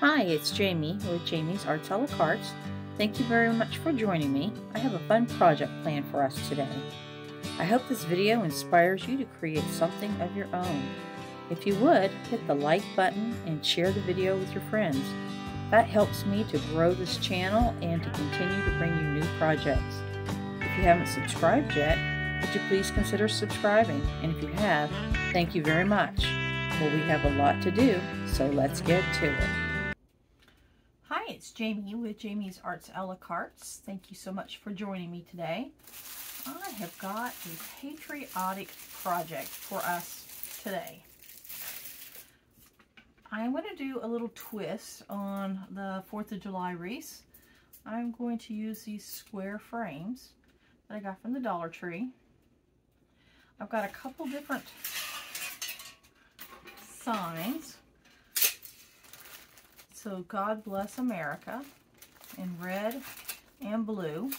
Hi, it's Jamie with Jamie's Arts a la carte. Thank you very much for joining me. I have a fun project planned for us today. I hope this video inspires you to create something of your own. If you would, hit the like button and share the video with your friends. That helps me to grow this channel and to continue to bring you new projects. If you haven't subscribed yet, would you please consider subscribing? And if you have, thank you very much. Well, we have a lot to do, so let's get to it. It's Jamie with Jamie's Arts a la carte. Thank you so much for joining me today. I have got a patriotic project for us today. I'm going to do a little twist on the 4th of July wreath. I'm going to use these square frames that I got from the Dollar Tree. I've got a couple different signs. So God Bless America in red and blue.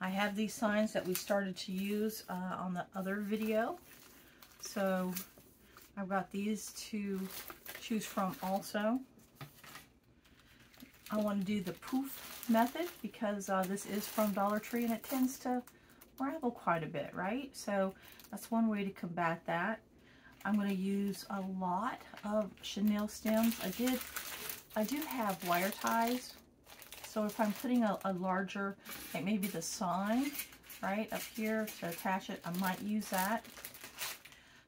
I have these signs that we started to use uh, on the other video. So I've got these to choose from also. I want to do the poof method because uh, this is from Dollar Tree and it tends to ravel quite a bit, right? So that's one way to combat that. I'm going to use a lot of chenille stems. I did, I do have wire ties. So if I'm putting a, a larger, like maybe the sign, right, up here to attach it, I might use that.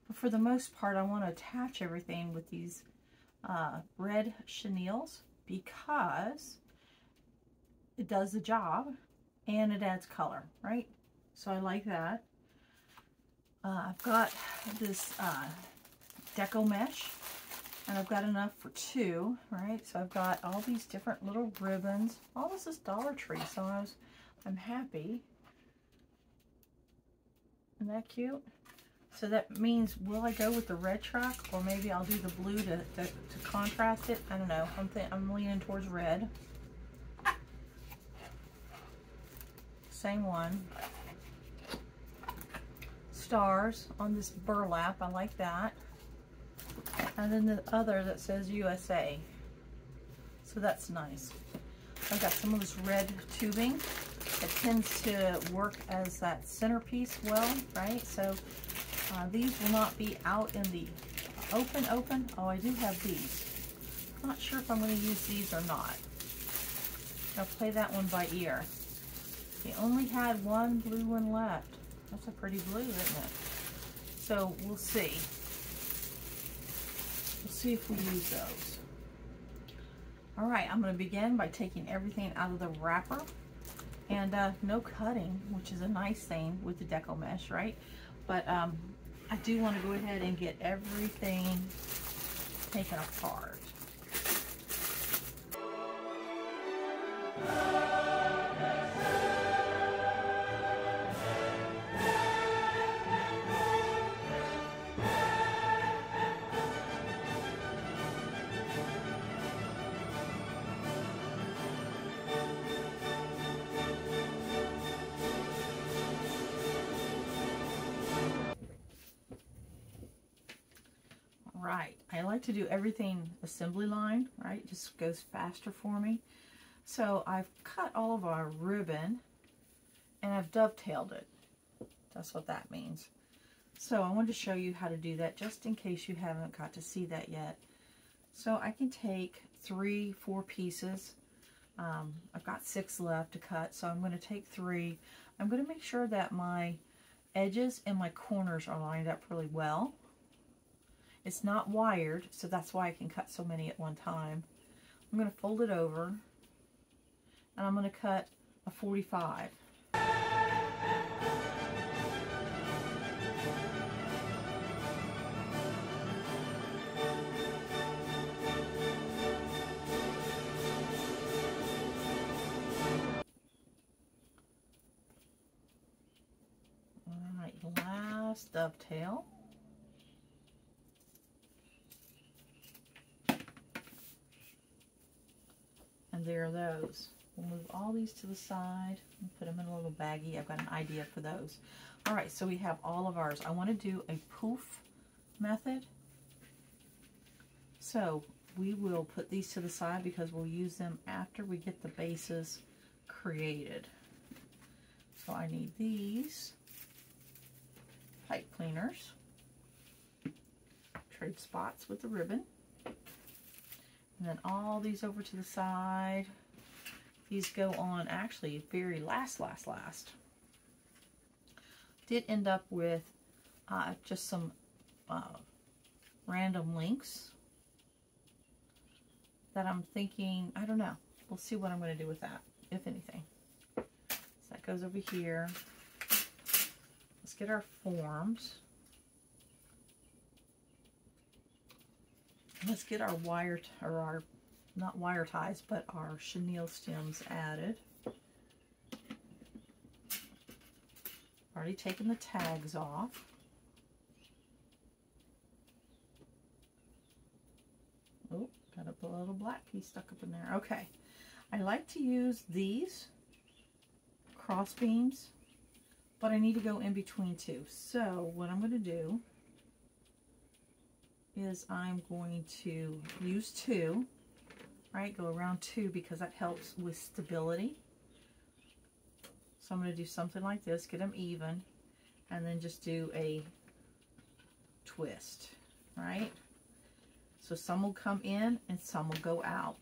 But for the most part, I want to attach everything with these uh, red chenilles because it does the job and it adds color, right? So I like that. Uh, I've got this uh, deco mesh and I've got enough for two, right? So I've got all these different little ribbons. All this is Dollar Tree, so I was, I'm happy. Isn't that cute? So that means, will I go with the red truck or maybe I'll do the blue to, to, to contrast it? I don't know. I'm, I'm leaning towards red. Same one. Stars on this burlap. I like that. And then the other that says USA. So that's nice. I've got some of this red tubing. It tends to work as that centerpiece well, right? So uh, these will not be out in the open open. Oh, I do have these. Not sure if I'm going to use these or not. I'll play that one by ear. We only had one blue one left. That's a pretty blue, isn't it? So we'll see. See if we use those. All right, I'm going to begin by taking everything out of the wrapper. And uh, no cutting, which is a nice thing with the deco mesh, right? But um, I do want to go ahead and get everything taken apart. I like to do everything assembly line, right? Just goes faster for me. So I've cut all of our ribbon and I've dovetailed it. That's what that means. So I wanted to show you how to do that just in case you haven't got to see that yet. So I can take three, four pieces. Um, I've got six left to cut, so I'm going to take three. I'm going to make sure that my edges and my corners are lined up really well. It's not wired, so that's why I can cut so many at one time. I'm going to fold it over, and I'm going to cut a 45. Alright, last dovetail. There are those. We'll move all these to the side and put them in a little baggie. I've got an idea for those. All right, so we have all of ours. I want to do a poof method. So we will put these to the side because we'll use them after we get the bases created. So I need these pipe cleaners, trade spots with the ribbon, and then all these over to the side. These go on actually very last, last, last. Did end up with uh, just some uh, random links that I'm thinking, I don't know. We'll see what I'm going to do with that, if anything. So that goes over here. Let's get our forms. Let's get our wire, or our, not wire ties, but our chenille stems added. Already taken the tags off. Oh, got a little black piece stuck up in there. Okay. I like to use these cross beams, but I need to go in between two. So what I'm going to do is I'm going to use two, right? Go around two because that helps with stability. So I'm going to do something like this, get them even, and then just do a twist, right? So some will come in and some will go out.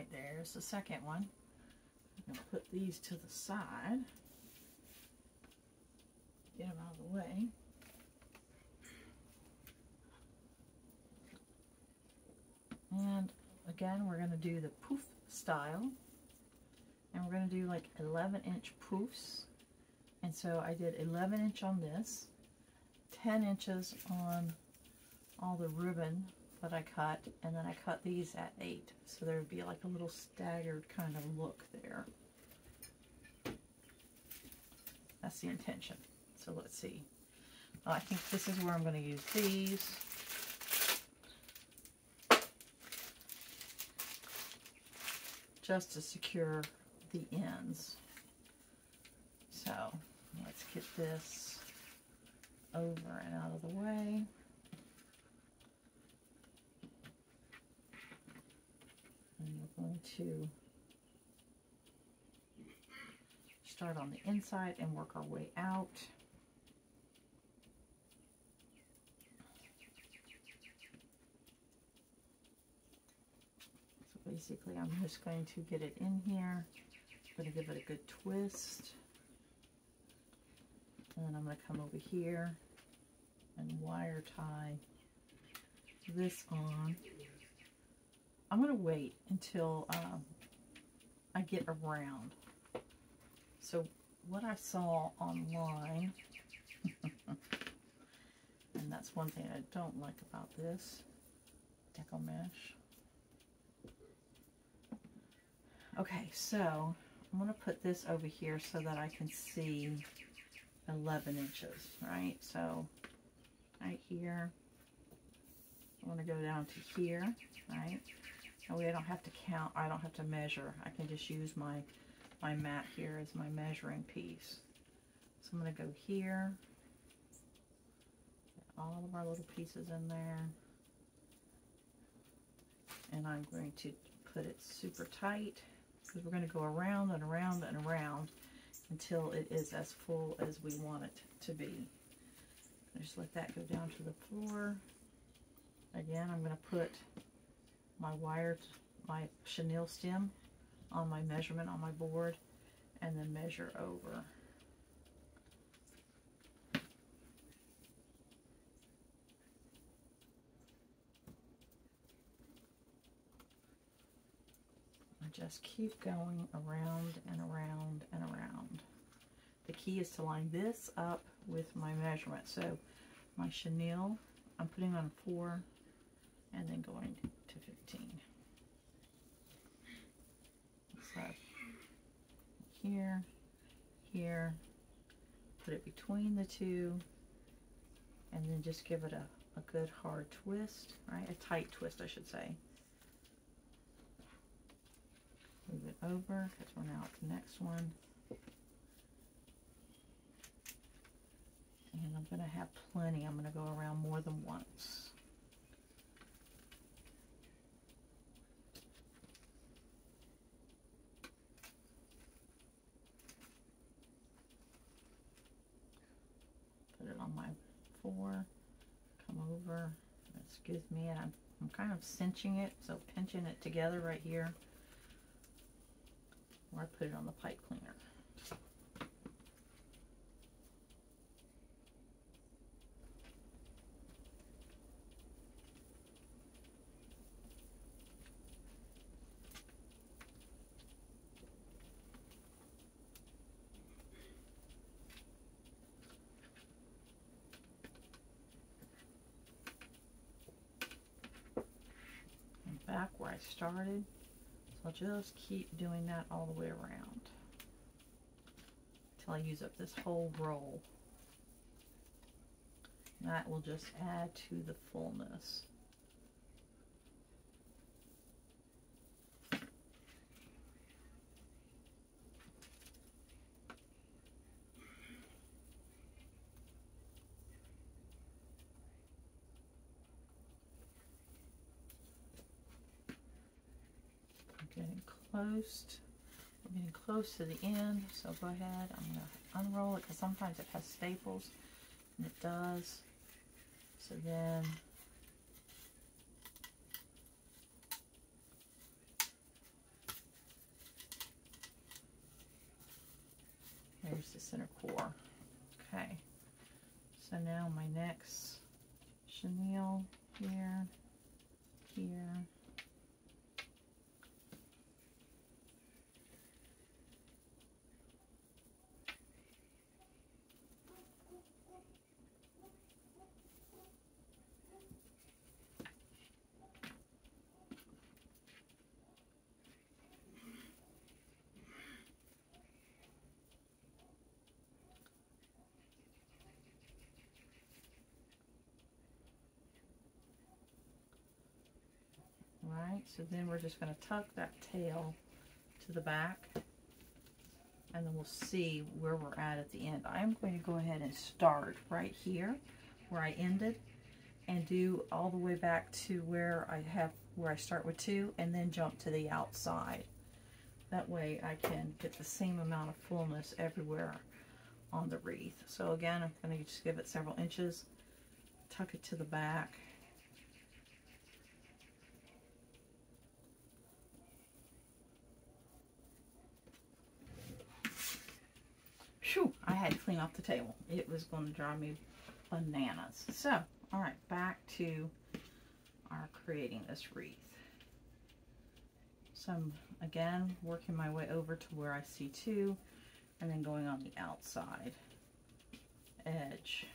Right, there's the second one. I'm gonna put these to the side. Get them out of the way. And again, we're gonna do the poof style. And we're gonna do like 11 inch poofs. And so I did 11 inch on this, 10 inches on all the ribbon that I cut, and then I cut these at 8. So there would be like a little staggered kind of look there. That's the intention. So let's see. Oh, I think this is where I'm going to use these. Just to secure the ends. So let's get this over and out of the way. And we're going to start on the inside and work our way out. So basically I'm just going to get it in here, going to give it a good twist. And I'm going to come over here and wire tie this on. I'm going to wait until um, I get around. So what I saw online, and that's one thing I don't like about this deco mesh. Okay, so I'm going to put this over here so that I can see 11 inches, right? So right here, I want to go down to here, right? That way I don't have to count, I don't have to measure. I can just use my, my mat here as my measuring piece. So I'm going to go here, get all of our little pieces in there, and I'm going to put it super tight because we're going to go around and around and around until it is as full as we want it to be. Just let that go down to the floor. Again, I'm going to put my wire, my chenille stem on my measurement on my board and then measure over. I just keep going around and around and around. The key is to line this up with my measurement. So my chenille, I'm putting on 4 and then going to 15. So here, here, put it between the two, and then just give it a, a good hard twist, right? A tight twist, I should say. Move it over because we're now at the next one. And I'm going to have plenty. I'm going to go around more than once. Put it on my four. Come over. Excuse me. I'm, I'm kind of cinching it, so pinching it together right here or I put it on the pipe cleaner. back where I started. So I'll just keep doing that all the way around until I use up this whole roll. That will just add to the fullness. Close. We're getting close to the end, so go ahead. I'm going to unroll it because sometimes it has staples, and it does. So then Here's the center core. Okay. So now my next chenille here, here, right, so then we're just going to tuck that tail to the back and then we'll see where we're at at the end. I'm going to go ahead and start right here where I ended and do all the way back to where I have where I start with two and then jump to the outside. That way I can get the same amount of fullness everywhere on the wreath. So again, I'm going to just give it several inches, tuck it to the back, Whew, I had to clean off the table. It was going to drive me bananas. So, all right, back to our creating this wreath. So I'm, again, working my way over to where I see two, and then going on the outside edge,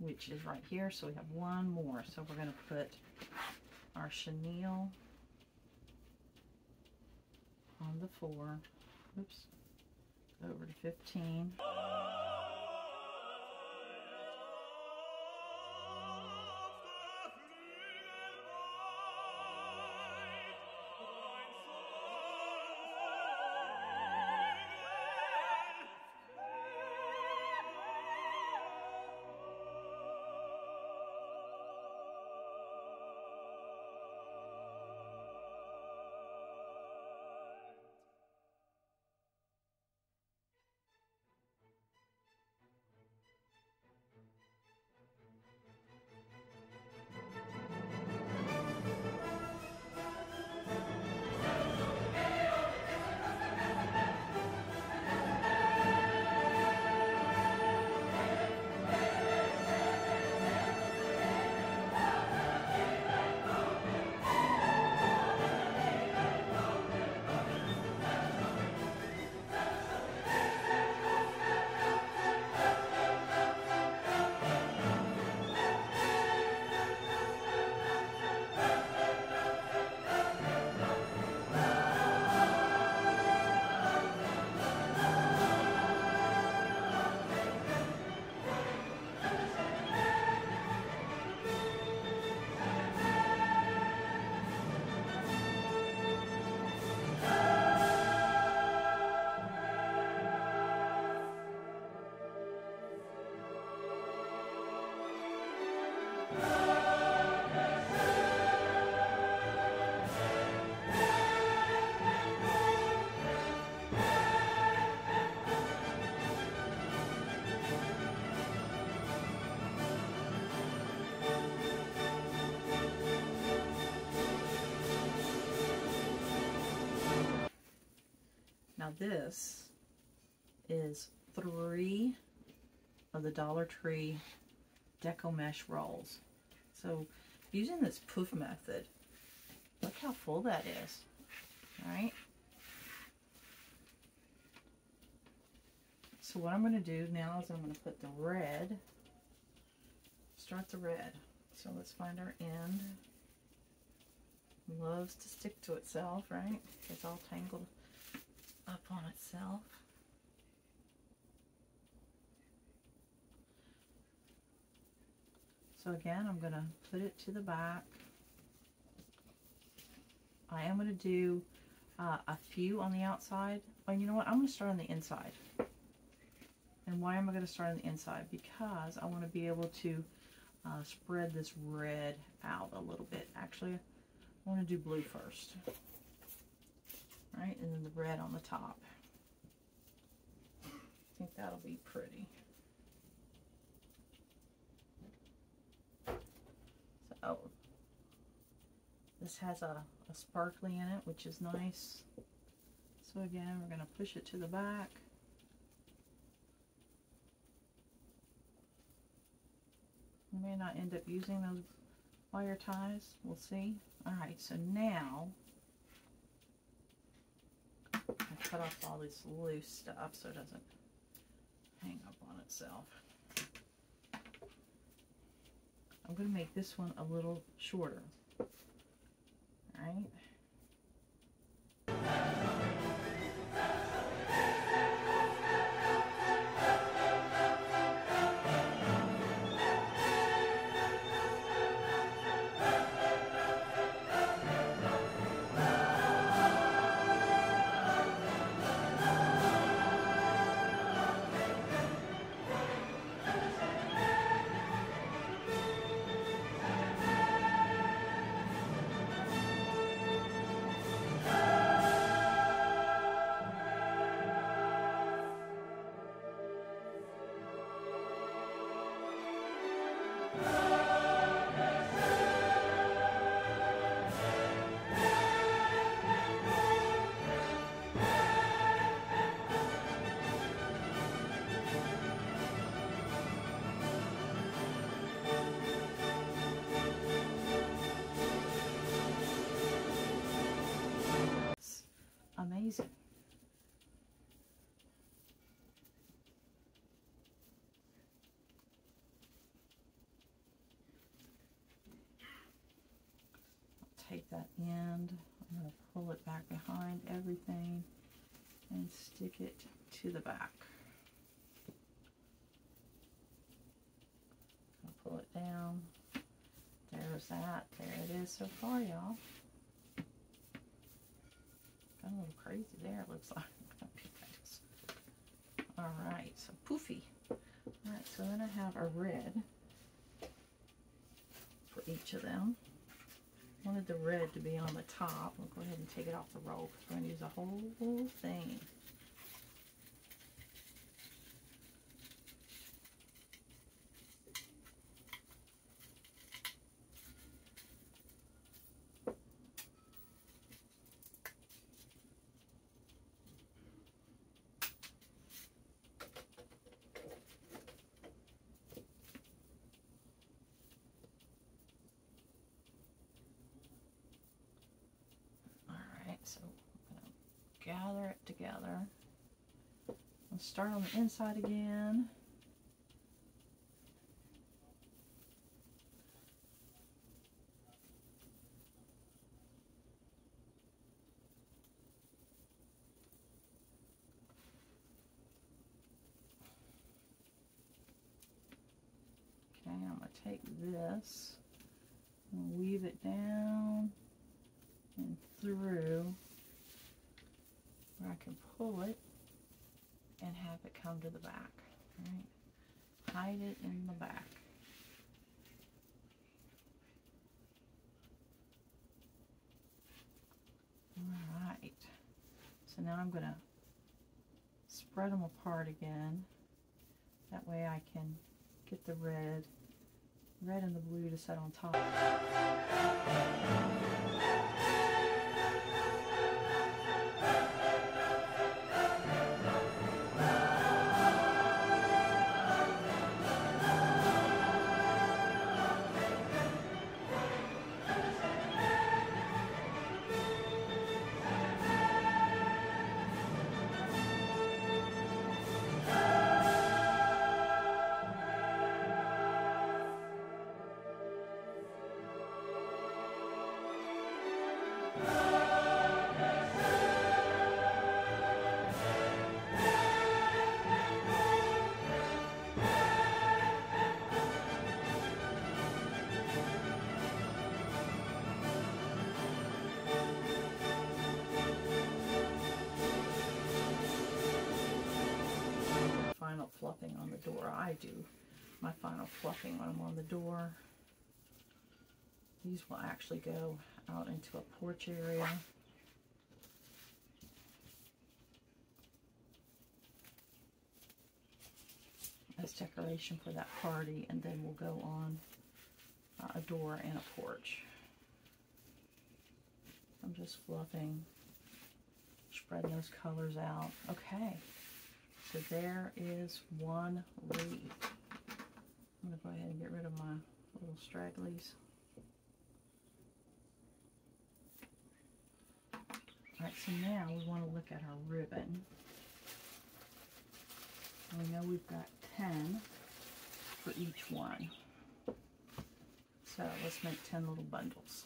which is right here. So we have one more. So we're going to put our chenille on the four. Oops. Over to 15. This is three of the Dollar Tree Deco Mesh rolls. So using this poof method, look how full that is, all right? So what I'm going to do now is I'm going to put the red, start the red. So let's find our end. Loves to stick to itself, right? It's all tangled up on itself. So again, I'm going to put it to the back. I am going to do uh, a few on the outside. Well, you know what? I'm going to start on the inside. And why am I going to start on the inside? Because I want to be able to uh, spread this red out a little bit. Actually, I want to do blue first. Right, and then the red on the top. I think that'll be pretty. So, this has a, a sparkly in it, which is nice. So again, we're going to push it to the back. We may not end up using those wire ties. We'll see. Alright, so now I cut off all this loose stuff so it doesn't hang up on itself. I'm going to make this one a little shorter. Alright. amazing. Take that end I'm going to pull it back behind everything and stick it to the back. Pull it down. There's that. There it is so far, y'all. Got a little crazy there, it looks like. Alright, so poofy. Alright, so then I have a red for each of them. Wanted the red to be on the top. I'll go ahead and take it off the roll because we're going to use the whole thing. gather it together. I'll start on the inside again. Okay, I'm going to take this and weave it down and through where I can pull it and have it come to the back. Right? Hide it in the back. Alright. So now I'm going to spread them apart again. That way I can get the red, red and the blue to set on top. Final fluffing on the door. I do my final fluffing when I'm on the door. These will actually go out into a porch area. as decoration for that party and then we'll go on uh, a door and a porch. I'm just fluffing, spreading those colors out. Okay, so there is one wreath. I'm to go ahead and get rid of my little stragglies. Alright, so now we want to look at our ribbon. We know we've got 10 for each one. So let's make 10 little bundles.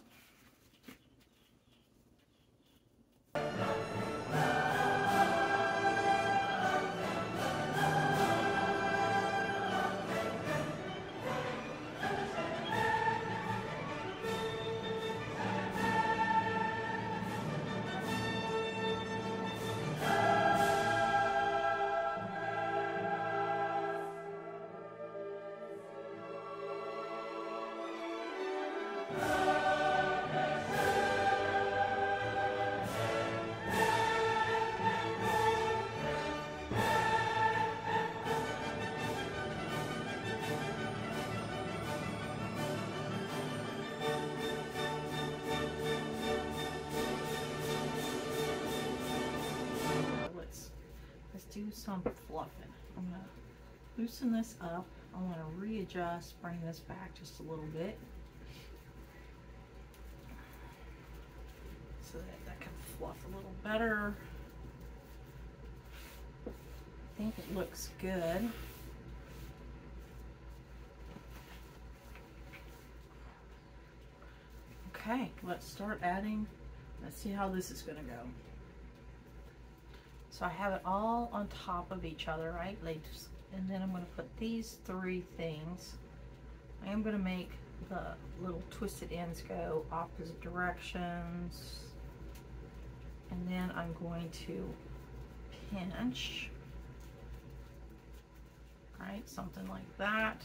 Fluffing. I'm going to loosen this up. I want to readjust, bring this back just a little bit. So that that can fluff a little better. I think it looks good. Okay, let's start adding Let's see how this is gonna go. So I have it all on top of each other, right? And then I'm gonna put these three things. I am gonna make the little twisted ends go opposite directions. And then I'm going to pinch, right, something like that.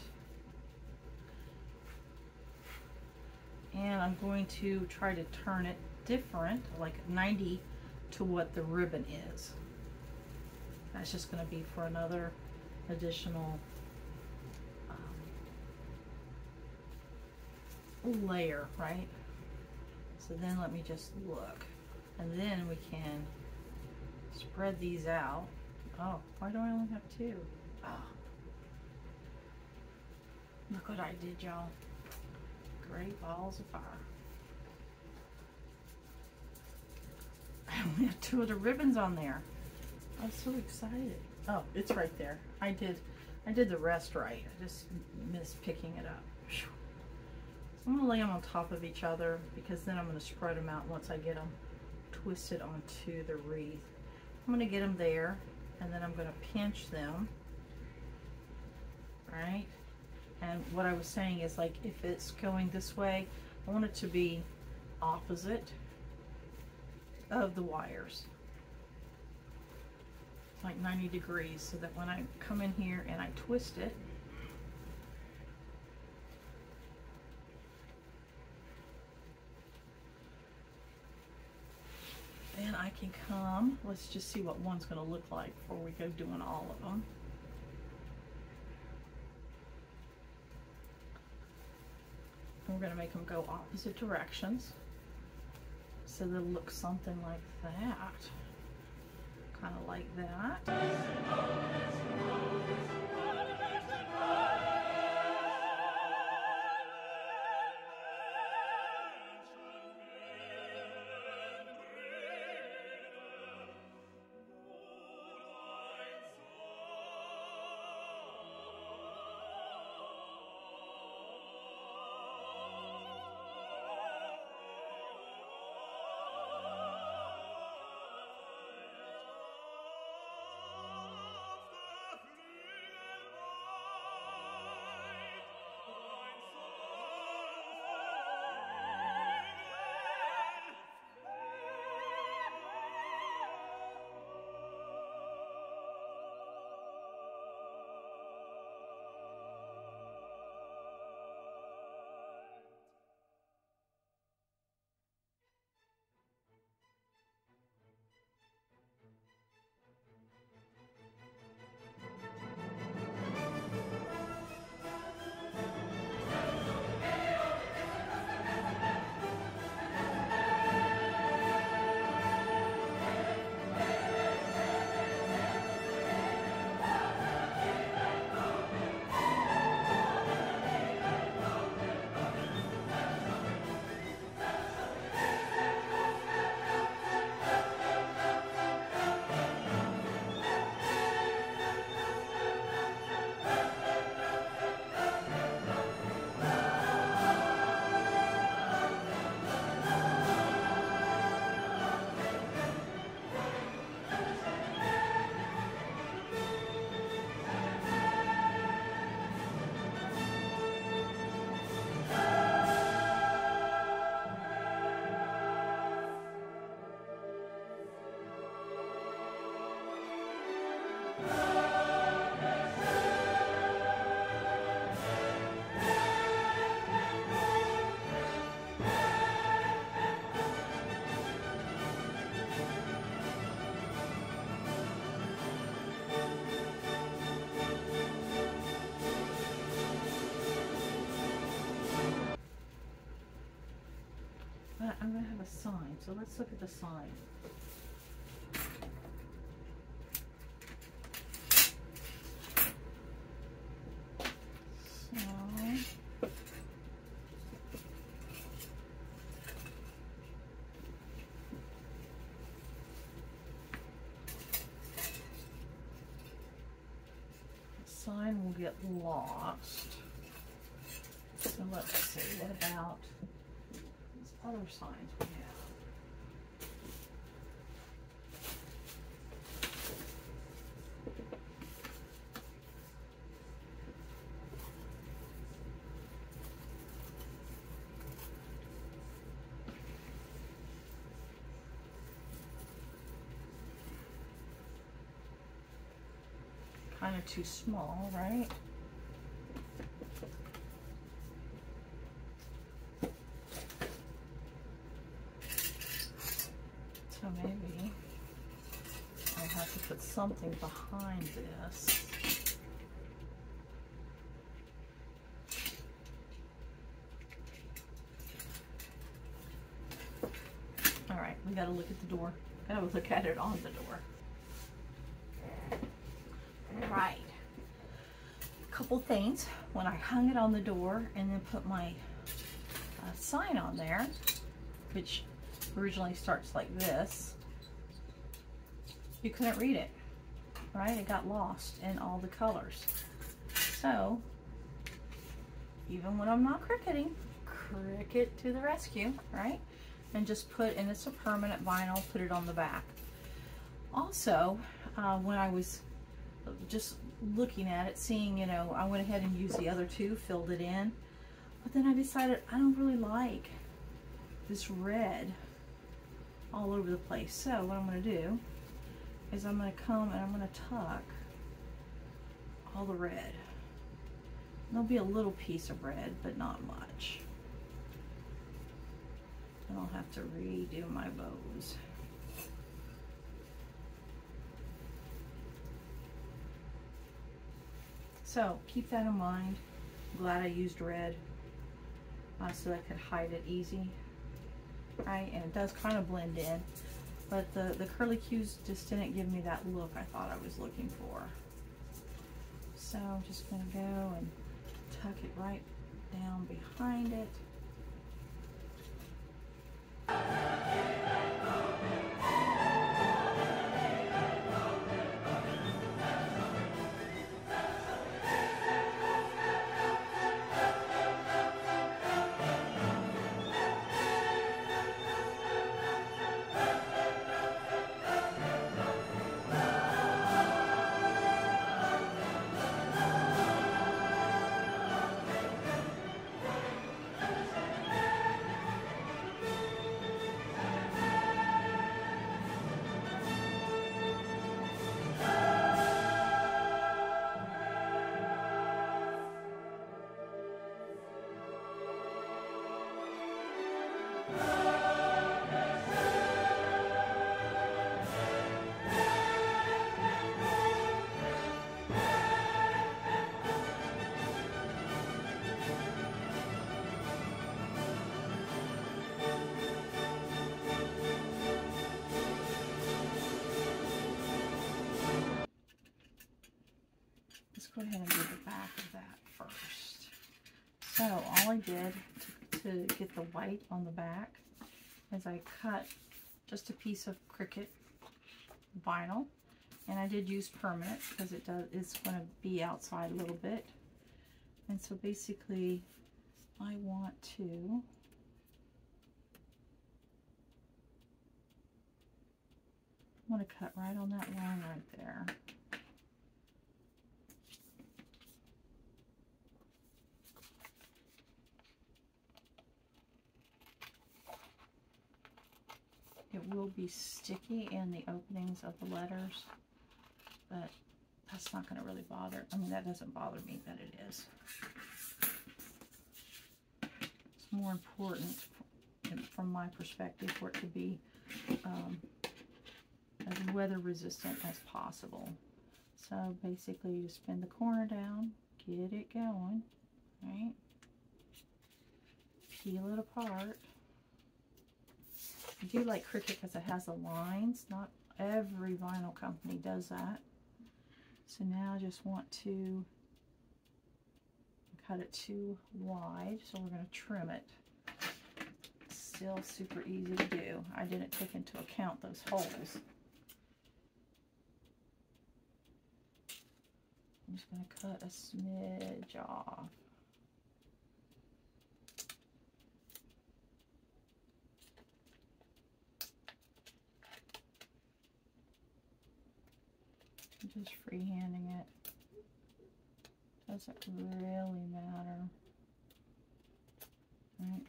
And I'm going to try to turn it different, like 90 to what the ribbon is. That's just going to be for another additional um, layer, right? So then let me just look. And then we can spread these out. Oh, why do I only have two? Oh. Look what I did, y'all. Great balls of fire. I only have two of the ribbons on there. I'm so excited. Oh, it's right there. I did I did the rest right. I just missed picking it up. I'm gonna lay them on top of each other because then I'm gonna spread them out once I get them twisted onto the wreath. I'm gonna get them there and then I'm gonna pinch them, right? And what I was saying is like if it's going this way, I want it to be opposite of the wires like 90 degrees so that when I come in here and I twist it, then I can come, let's just see what one's going to look like before we go doing all of them. we're going to make them go opposite directions. So they'll look something like that kind of like that. So let's look at the sign. Sign will get lost. So let's see, what about these other signs too small, right? So maybe I'll have to put something behind this. All right, we gotta look at the door. Gotta look at it on the door. Right. A couple things. When I hung it on the door and then put my uh, sign on there, which originally starts like this, you couldn't read it, right? It got lost in all the colors. So, even when I'm not cricketing, Cricut to the rescue, right? And just put, and it's a permanent vinyl, put it on the back. Also, uh, when I was just looking at it, seeing, you know, I went ahead and used the other two, filled it in. But then I decided I don't really like this red all over the place. So what I'm going to do is I'm going to come and I'm going to tuck all the red. There'll be a little piece of red, but not much. And I'll have to redo my bows. So keep that in mind. I'm glad I used red uh, so I could hide it easy. Right, and it does kind of blend in, but the, the curly cues just didn't give me that look I thought I was looking for. So I'm just gonna go and tuck it right down behind it. So all I did to, to get the white on the back is I cut just a piece of Cricut vinyl. And I did use permanent because it does it's going to be outside a little bit. And so basically I want to I want to cut right on that line right there It will be sticky in the openings of the letters, but that's not going to really bother. I mean, that doesn't bother me, but it is. It's more important from my perspective for it to be um, as weather resistant as possible. So basically you just spin the corner down, get it going, right? Peel it apart. I do like Cricut because it has the lines. Not every vinyl company does that. So now I just want to cut it too wide, so we're going to trim it. Still super easy to do. I didn't take into account those holes. I'm just going to cut a smidge off. Just freehanding it. Doesn't really matter. Right?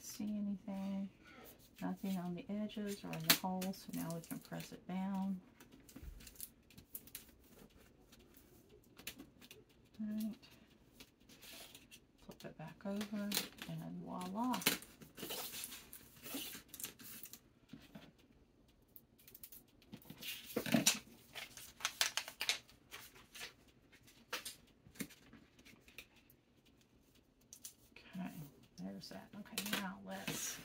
see anything. Nothing on the edges or in the holes, so now we can press it down. Right. Flip it back over, and then voila. there's that. Okay, now let's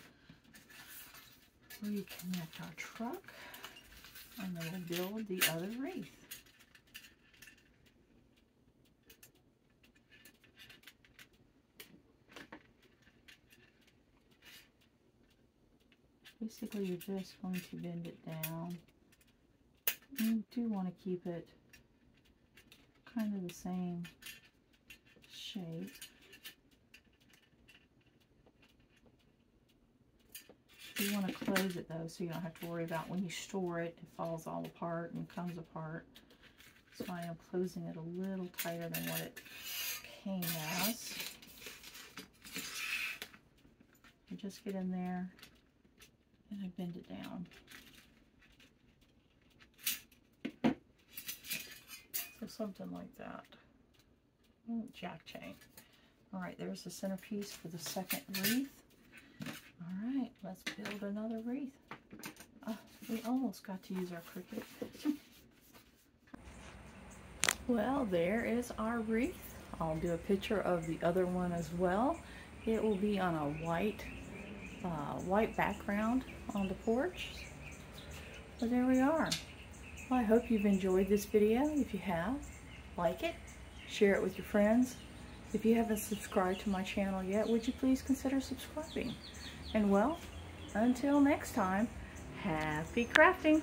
reconnect our truck and then we'll build the other wreath. Basically, you're just going to bend it down. You do want to keep it kind of the same shape. You want to close it though, so you don't have to worry about when you store it, it falls all apart and comes apart. So I am closing it a little tighter than what it came as. I just get in there and I bend it down. So something like that. Mm, jack chain. All right, there's the centerpiece for the second wreath. All right, let's build another wreath. Oh, we almost got to use our Cricut. well, there is our wreath. I'll do a picture of the other one as well. It will be on a white, uh, white background on the porch. So there we are. Well, I hope you've enjoyed this video. If you have, like it, share it with your friends. If you haven't subscribed to my channel yet, would you please consider subscribing? And well, until next time, happy crafting!